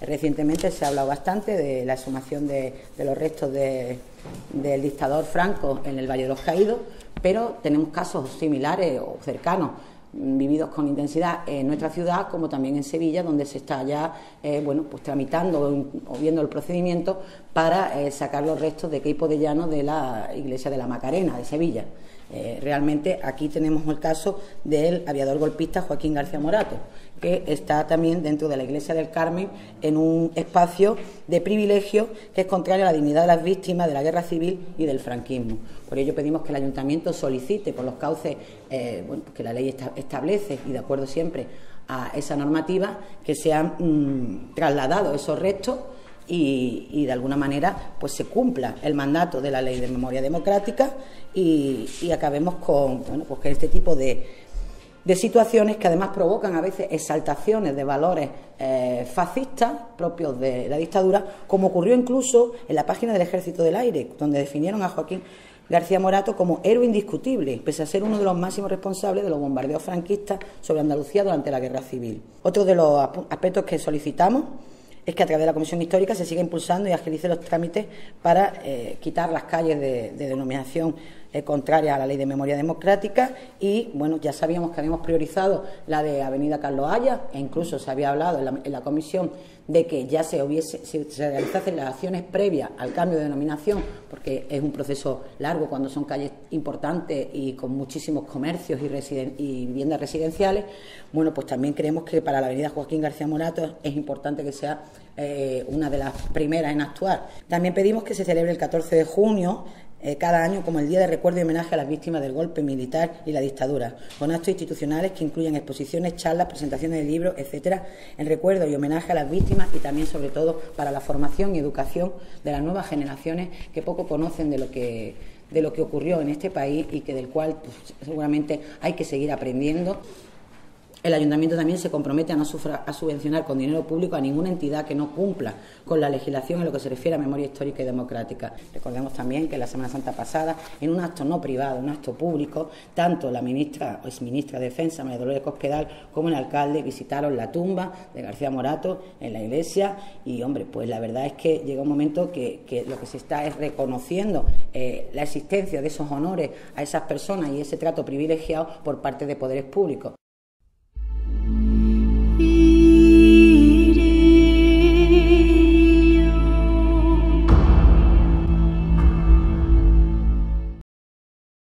Recientemente se ha hablado bastante de la exhumación de, los restos del dictador Franco en el Valle de los Caídos, pero tenemos casos similares o cercanos vividos con intensidad en nuestra ciudad como también en Sevilla, donde se está ya eh, bueno, pues tramitando o, viendo el procedimiento para eh, sacar los restos de Queipo de Llano de la iglesia de la Macarena de Sevilla. Eh, realmente aquí tenemos el caso del aviador golpista Joaquín García Morato, que está también dentro de la Iglesia del Carmen en un espacio de privilegio que es contrario a la dignidad de las víctimas de la guerra civil y del franquismo. Por ello pedimos que el ayuntamiento solicite por los cauces eh, que la ley establece y de acuerdo siempre a esa normativa que sean mm, trasladados esos restos y, de alguna manera pues se cumpla el mandato de la ley de memoria democrática y, acabemos con bueno, pues este tipo de, de, situaciones que además provocan a veces exaltaciones de valores eh, fascistas propios de la dictadura, como ocurrió incluso en la página del Ejército del Aire, donde definieron a Joaquín García Morato como héroe indiscutible, pese a ser uno de los máximos responsables de los bombardeos franquistas sobre Andalucía durante la Guerra Civil. Otro de los aspectos que solicitamos es que a través de la Comisión Histórica se siga impulsando y agilice los trámites para eh, quitar las calles de, denominación eh, contraria a la ley de memoria democrática y, bueno, ya sabíamos que habíamos priorizado la de Avenida Carlos Haya e incluso se había hablado en la, comisión de que ya se, hubiese, se, realizasen las acciones previas al cambio de denominación, porque es un proceso largo cuando son calles importantes y con muchísimos comercios y, y viviendas residenciales. Bueno, pues también creemos que para la Avenida Joaquín García Morato es importante que sea eh, una de las primeras en actuar. También pedimos que se celebre el 14 de junio eh, cada año como el Día de Recuerdo y Homenaje a las Víctimas del Golpe Militar y la Dictadura, con actos institucionales que incluyen exposiciones, charlas, presentaciones de libros, etcétera, en recuerdo y homenaje a las víctimas y también, sobre todo, para la formación y educación de las nuevas generaciones que poco conocen de lo que de lo que ocurrió en este país y que del cual pues, seguramente hay que seguir aprendiendo. El ayuntamiento también se compromete a no a subvencionar con dinero público a ninguna entidad que no cumpla con la legislación en lo que se refiere a memoria histórica y democrática. Recordemos también que la Semana Santa pasada, en un acto no privado, un acto público, tanto la ministra o exministra de Defensa, María Dolores Cospedal, como el alcalde visitaron la tumba de García Morato en la iglesia y, hombre, pues la verdad es que llega un momento que, lo que se está es reconociendo eh, la existencia de esos honores a esas personas y ese trato privilegiado por parte de poderes públicos.